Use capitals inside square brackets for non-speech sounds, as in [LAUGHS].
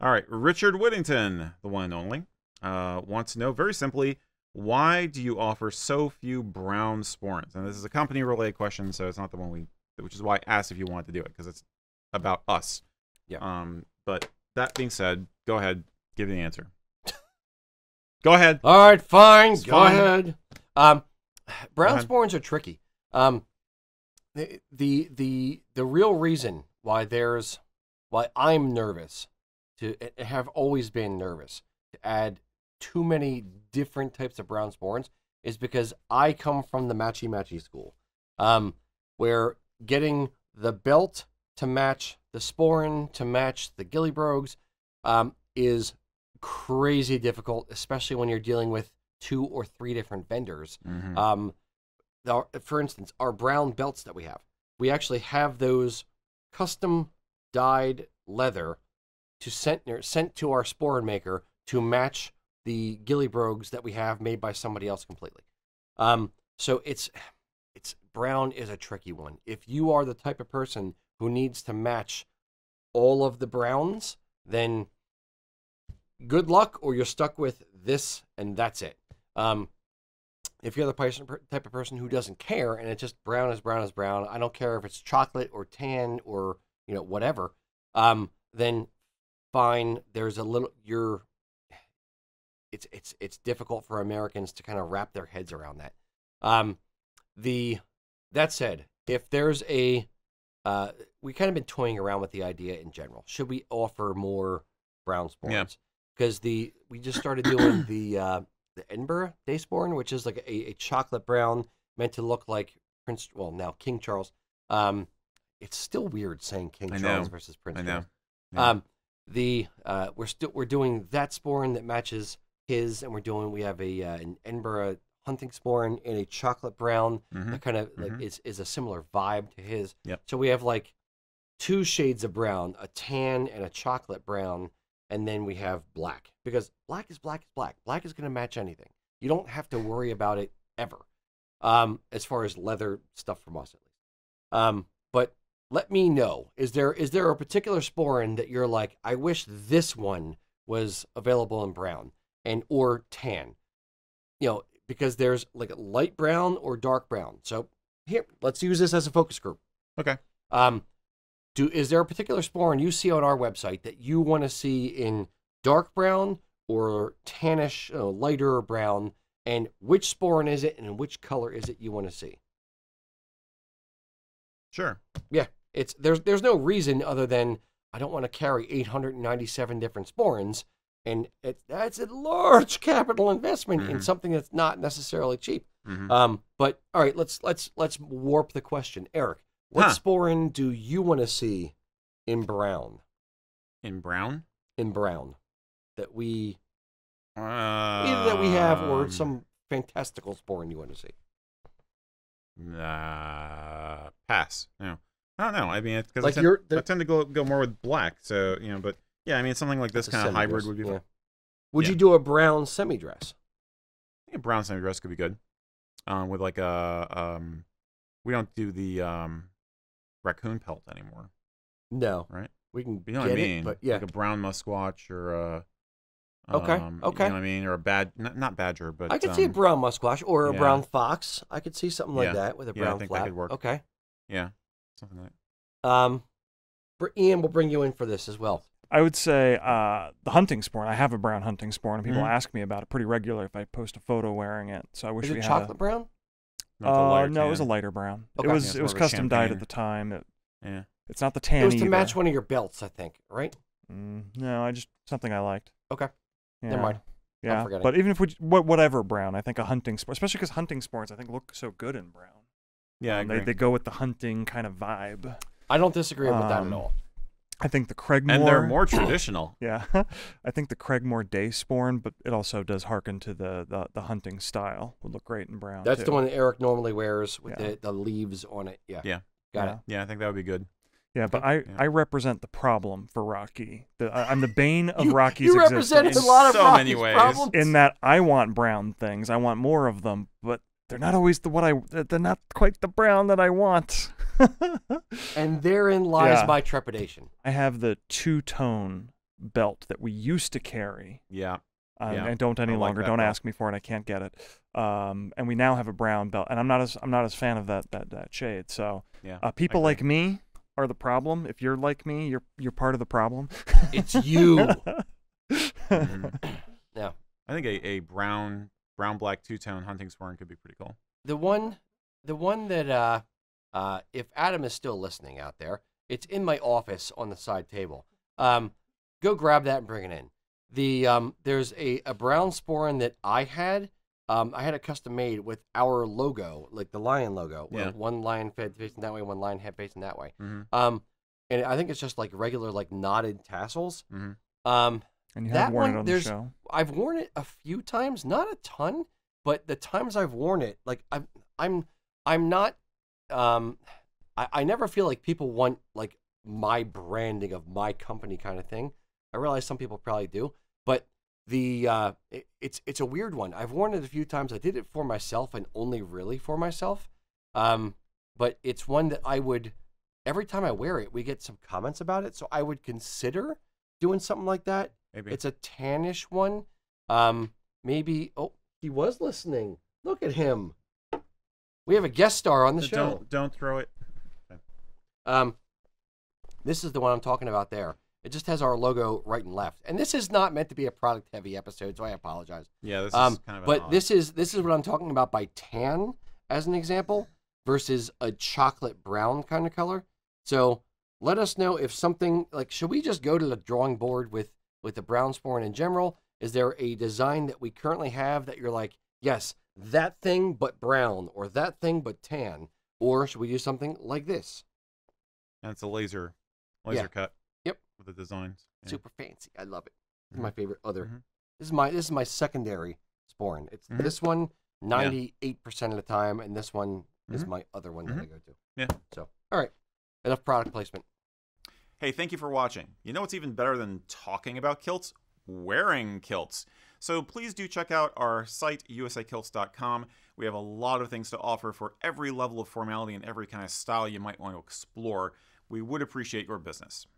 All right, Richard Whittington, the one and only, uh, wants to know very simply why do you offer so few brown sporrans? And this is a company related question, so it's not the one we, which is why I asked if you wanted to do it because it's about us. Yeah. Um, but that being said, go ahead, give the answer. [LAUGHS] go ahead. All right, fine. It's Go fine. ahead. Um, [SIGHS] brown ahead. sporrans are tricky. Um, the, the the the real reason why there's why I'm nervous to have always been nervous to add too many different types of brown sporrans is because I come from the matchy matchy school, um, where getting the belt to match the sporran to match the ghillie brogues um, is crazy difficult, especially when you're dealing with two or three different vendors. Mhm. Um, our, for instance, our brown belts that we have, we actually have those custom dyed leather to sent sent to our sporran maker to match the ghillie brogues that we have made by somebody else completely. Um, so it's it's brown is a tricky one. If you are the type of person who needs to match all of the browns, then good luck, or you're stuck with this and that's it. Um, if you're the type of person who doesn't care and it's just brown is brown is brown, I don't care if it's chocolate or tan or you know whatever, um, then fine. There's a little you're. It's it's it's difficult for Americans to kind of wrap their heads around that. Um, the that said, if there's a uh, we kind of been toying around with the idea in general. Should we offer more brown sporrans? Yeah. Because the we just started doing [CLEARS THROAT] the uh, the Edinburgh Day Sporran, which is like a, a chocolate brown meant to look like Prince. Well, now King Charles. Um, it's still weird saying King Charles versus Prince I know. Charles. Um, the uh, we're still we're doing that sporran that matches his, and we're doing we have a uh, an Edinburgh hunting sporran in a chocolate brown Mhm. that kind of like Mhm. is is a similar vibe to his. Yep. So we have like two shades of brown, a tan and a chocolate brown, and then we have black because black is black is black. Black is going to match anything. You don't have to worry about it ever. Um, as far as leather stuff from us at least. Um, let me know is there is there a particular sporran that you're like I wish this one was available in brown and or tan. You know, because there's like a light brown or dark brown. So here, let's use this as a focus group. Okay. Um, do is there a particular sporran you see on our website that you want to see in dark brown or tannish, uh, lighter brown? And which sporran is it, and which color is it you want to see? Sure. Yeah, it's there's there's no reason other than I don't want to carry 897 different sporrans, and it, that's a large capital investment in Mhm. something that's not necessarily cheap. Mhm. Um, but all right, let's let's let's warp the question, Eric. What Huh. sporran do you want to see in brown? In brown. In brown, that we Uh, either that we have or some fantastical sporran you want to see. Uh, pass. No, I don't know. I mean, because Like I, tend, you're- I tend to go go more with black. So you know, but yeah, I mean, something like this kind of hybrid would be. yeah. fun. Would Yeah. you do a brown semi dress? I think a brown semi dress could be good. Um, with like a um, we don't do the um, raccoon pelt anymore, No, right? we can You know what I mean? it, but yeah, like a brown musquash or a. Okay, um, okay. You know what I mean? Or a bad, not, not badger, but I could see a um, brown musquash or a yeah. brown fox. I could see something like that with a Yeah, I brown flap. could work. Okay. yeah, something like. Um, Br- Ian will bring you in for this as well. I would say uh, the hunting sporran. I have a brown hunting sporran, and people Mhm. ask me about it pretty regularly if I post a photo wearing it. So I wish Is we it had chocolate a. brown? Not Uh, lighter no, it was a lighter brown. Okay. It was it's it was of a custom dyed at the time. It, Yeah. it's not the tan It was to either. match one of your belts, I think. Right? Mm, no, I just something I liked. Okay. Yeah. Never mind. I'm Yeah, but even if we whatever brown, I think a hunting sporran, especially because hunting sporrans, I think look so good in brown. Yeah, Um, they agree. they go with the hunting kind of vibe. I don't disagree with that at Um, all. I think the Craigmore and they're more traditional. [COUGHS] Yeah, [LAUGHS] I think the Craigmore Day Sporran, but it also does harken to the the, the hunting style. Would look great in brown. That's too. the one that Eric normally wears with Yeah. the, the leaves on it. Yeah. Yeah. Got yeah. it. Yeah, I think that would be good. Yeah, but I, Yeah. I represent the problem for Rocky. The, I, I'm the bane of [LAUGHS] You- Rocky's you represent existence. a lot of so many ways. problems. in that I want brown things. I want more of them, but they're not always the what I. They're not quite the brown that I want. [LAUGHS] and therein lies Yeah. my trepidation. I have the two tone belt that we used to carry. Yeah. Um, Yeah, and don't any I like longer. that Don't belt. ask me for it. I can't get it. Um, and we now have a brown belt, and I'm not as I'm not as fan of that that that shade. So Yeah. uh, people like me are the problem. If you're like me, you're you're part of the problem. It's you. [LAUGHS] Mhm. [COUGHS] Yeah. I think a, a brown brown black two tone hunting sporran could be pretty cool. the one the one that uh uh if Adam is still listening out there, it's in my office on the side table. Um go grab that and bring it in. The um there's a, a brown sporran that I had. Um I had it custom made with our logo, like the lion logo. Yeah. One lion head facing that way, one lion head facing that way. Mm -hmm. Um and I think it's just like regular like knotted tassels. Mm -hmm. Um and you That have worn one, it on the there's- show. I've worn it a few times, not a ton, but the times I've worn it, like I'm, I'm, I'm not, um, I, I never feel like people want like my branding of my company kind of thing. I realize some people probably do, but the uh, it, it's it's a weird one. I've worn it a few times. I did it for myself and only really for myself. Um, but it's one that I would every time I wear it, we get some comments about it. So I would consider doing something like that. Maybe. It's a tannish one. Um, maybe. Oh, he was listening. Look at him. We have a guest star on the show. don't don't throw it. Um, this is the one I'm talking about there. It just has our logo right and left, and this is not meant to be a product heavy episode, so I apologize. Yeah, this Um, is kind of. but odd- this is this is what I'm talking about by tan as an example versus a chocolate brown kind of color. So let us know if something like should we just go to the drawing board with with the brown sporran in general? Is there a design that we currently have that you're like, yes, that thing but brown or that thing but tan, or should we do something like this? and it's a laser laser Yeah. cut. Yep. With the designs. Yeah. Super fancy. I love it. Mhm. my favorite other. Mhm. This is my this is my secondary sporran. It's Mhm. this one 98% of the time, and this one is Mhm. my other one that I Mhm. go to. Yeah. So, all right. Enough product placement. Hey, thank you for watching. You know what's even better than talking about kilts? Wearing kilts. So please do check out our site, usakilts.com. We have a lot of things to offer for every level of formality and every kind of style you might want to explore. We would appreciate your business.